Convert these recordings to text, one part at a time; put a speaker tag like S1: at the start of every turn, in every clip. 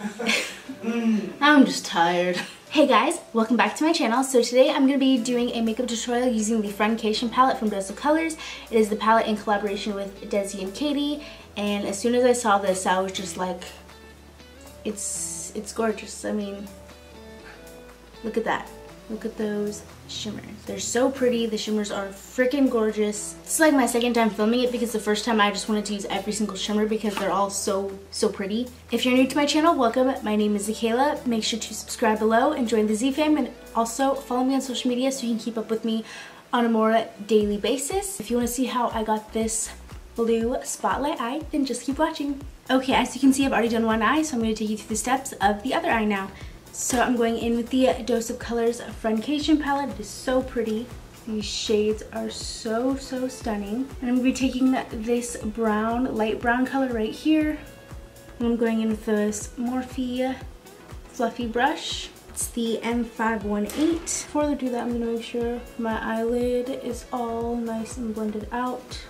S1: I'm just tired. Hey guys, welcome back to my channel. So today I'm going to be doing a makeup tutorial using the Friendcation palette from Dose Colors. It is the palette in collaboration with Desi and Katy. And as soon as I saw this, I was just like, it's, it's gorgeous. I mean, look at that. Look at those shimmers. They're so pretty. The shimmers are freaking gorgeous. It's like my second time filming it because the first time I just wanted to use every single shimmer because they're all so, so pretty. If you're new to my channel, welcome. My name is Zakaila. Make sure to subscribe below and join the Z fam and also follow me on social media so you can keep up with me on a more daily basis. If you want to see how I got this blue spotlight eye, then just keep watching. Okay, as you can see, I've already done one eye, so I'm going to take you through the steps of the other eye now. So I'm going in with the Dose of Colors Friendcation palette. It is so pretty. These shades are so, so stunning. And I'm to be taking this brown, light brown color right here. And I'm going in with this Morphe fluffy brush. It's the M518. Before I do that, I'm to make sure my eyelid is all nice and blended out.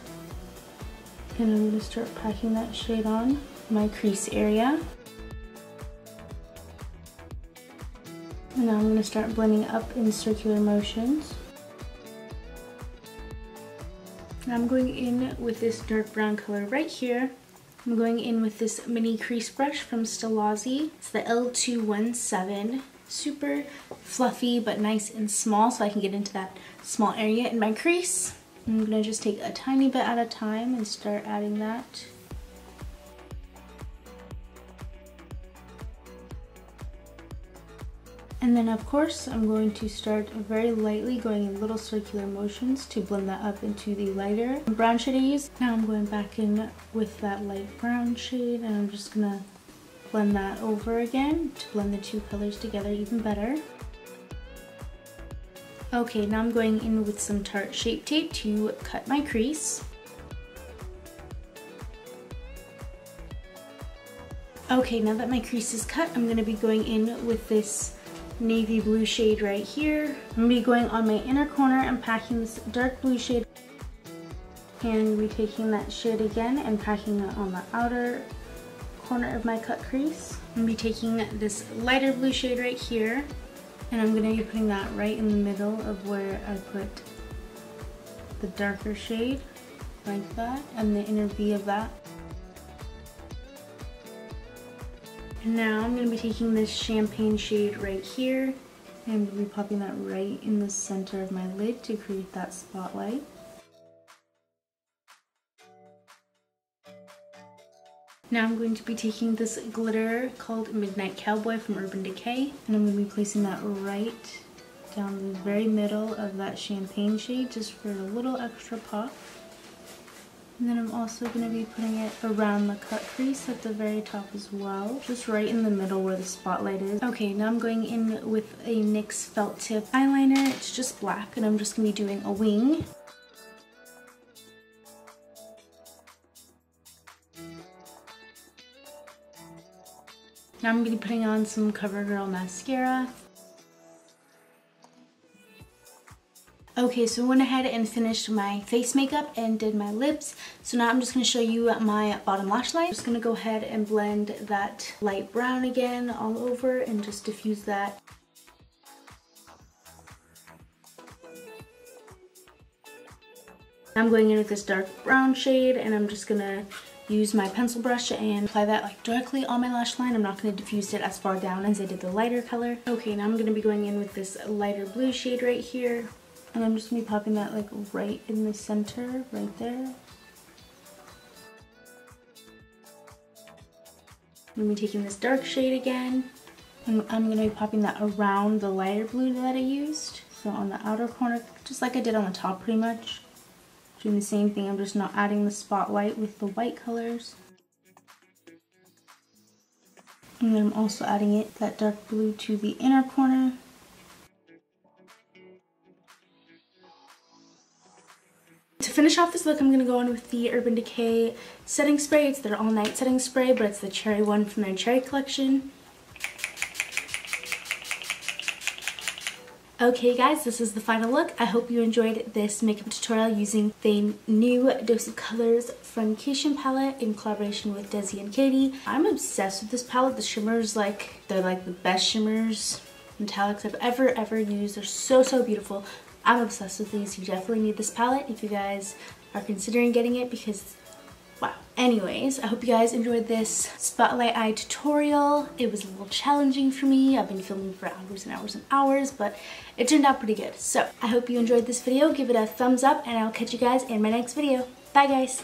S1: And I'm to start packing that shade on my crease area. And now I'm going to start blending up in circular motions. And I'm going in with this dark brown color right here. I'm going in with this mini crease brush from Stilazzi. It's the L217. Super fluffy but nice and small so I can get into that small area in my crease. I'm going to just take a tiny bit at a time and start adding that And then of course I'm going to start very lightly going in little circular motions to blend that up into the lighter brown shade I. Now I'm going back in with that light brown shade and I'm just gonna blend that over again to blend the two colors together even better. Okay, now I'm going in with some Tarte Shape Tape to cut my crease. Okay, now that my crease is cut, I'm gonna be going in with this navy blue shade right here. I'm gonna be going on my inner corner and packing this dark blue shade and we taking that shade again and packing it on the outer corner of my cut crease. I'm gonna be taking this lighter blue shade right here and I'm gonna be putting that right in the middle of where I put the darker shade like that and the inner V of that. And now I'm going to be taking this champagne shade right here and be popping that right in the center of my lid to create that spotlight. Now I'm going to be taking this glitter called Midnight Cowboy from Urban Decay and I'm going to be placing that right down the very middle of that champagne shade just for a little extra pop. And then I'm also going to be putting it around the cut crease at the very top as well. Just right in the middle where the spotlight is. Okay, now I'm going in with a NYX felt tip eyeliner. It's just black and I'm just going to be doing a wing. Now I'm going to be putting on some CoverGirl mascara. Okay, so I went ahead and finished my face makeup and did my lips. So now I'm just going to show you my bottom lash line. I'm just going to go ahead and blend that light brown again all over and just diffuse that. I'm going in with this dark brown shade and I'm just going to use my pencil brush and apply that like directly on my lash line. I'm not going to diffuse it as far down as I did the lighter color. Okay, now I'm going to be going in with this lighter blue shade right here. And I'm just to be popping that like right in the center, right there. I'm to be taking this dark shade again. And I'm to be popping that around the lighter blue that I used. So on the outer corner, just like I did on the top pretty much. Doing the same thing, I'm just not adding the spotlight with the white colors. And then I'm also adding it, that dark blue to the inner corner. Finish off this look, I'm going to go in with the Urban Decay setting spray. It's their all-night setting spray, but it's the cherry one from their cherry collection. Okay guys, this is the final look. I hope you enjoyed this makeup tutorial using the new Dose of Colors Funcation palette in collaboration with Desi and Katy. I'm obsessed with this palette. The shimmers, like, they're like the best shimmers, metallics I've ever, ever used. They're so, so beautiful. I'm obsessed with these. You definitely need this palette if you guys are considering getting it because wow. Anyways, I hope you guys enjoyed this spotlight eye tutorial. It was a little challenging for me. I've been filming for hours and hours and hours, but it turned out pretty good. So I hope you enjoyed this video. Give it a thumbs up and I'll catch you guys in my next video. Bye guys.